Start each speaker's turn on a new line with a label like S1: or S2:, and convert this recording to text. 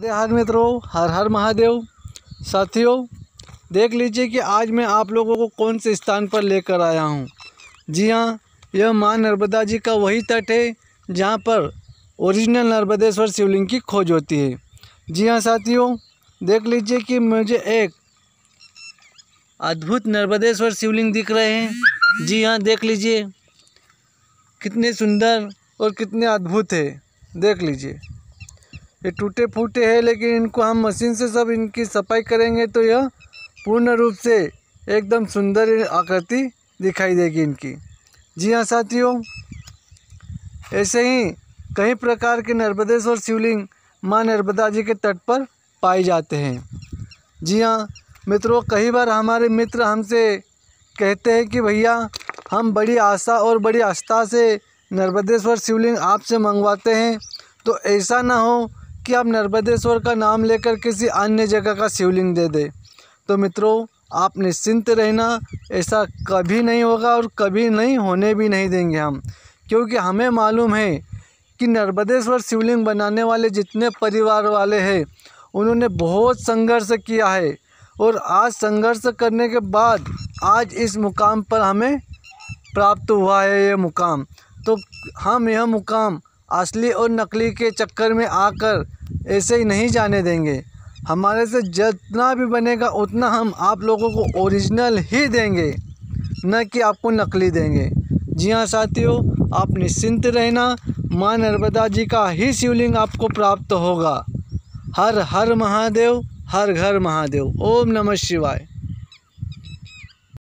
S1: हर मित्रों हर हर महादेव। साथियों, देख लीजिए कि आज मैं आप लोगों को कौन से स्थान पर लेकर आया हूँ। जी हाँ यह माँ नर्मदा जी का वही तट है, जहाँ पर ओरिजिनल नर्मदेश्वर शिवलिंग की खोज होती है। जी हाँ साथियों, देख लीजिए कि मुझे एक अद्भुत नर्मदेश्वर शिवलिंग दिख रहे हैं। जी हाँ देख लीजिए, कितने सुंदर और कितने अद्भुत है। देख लीजिए। ये टूटे फूटे हैं, लेकिन इनको हम मशीन से सब इनकी सफ़ाई करेंगे तो यह पूर्ण रूप से एकदम सुंदर आकृति दिखाई देगी इनकी। जी हाँ साथियों, ऐसे ही कई प्रकार के नर्मदेश्वर शिवलिंग माँ नर्मदा जी के तट पर पाए जाते हैं। जी हाँ मित्रों, कई बार हमारे मित्र हमसे कहते हैं कि भैया, हम बड़ी आशा और बड़ी आस्था से नर्मदेश्वर शिवलिंग आपसे मंगवाते हैं तो ऐसा ना हो कि आप नर्मदेश्वर का नाम लेकर किसी अन्य जगह का शिवलिंग दे दें। तो मित्रों, आप निश्चिंत रहना, ऐसा कभी नहीं होगा और कभी नहीं होने भी नहीं देंगे हम। क्योंकि हमें मालूम है कि नर्मदेश्वर शिवलिंग बनाने वाले जितने परिवार वाले हैं, उन्होंने बहुत संघर्ष किया है और आज संघर्ष करने के बाद आज इस मुकाम पर हमें प्राप्त हुआ है ये मुकाम। तो हम यह मुकाम असली और नकली के चक्कर में आकर ऐसे ही नहीं जाने देंगे। हमारे से जितना भी बनेगा, उतना हम आप लोगों को ओरिजिनल ही देंगे। न कि आपको नकली देंगे। जी हाँ साथियों, आप निश्चिंत रहना। माँ नर्मदा जी का ही शिवलिंग आपको प्राप्त होगा। हर हर महादेव, हर घर महादेव। ओम नमः शिवाय।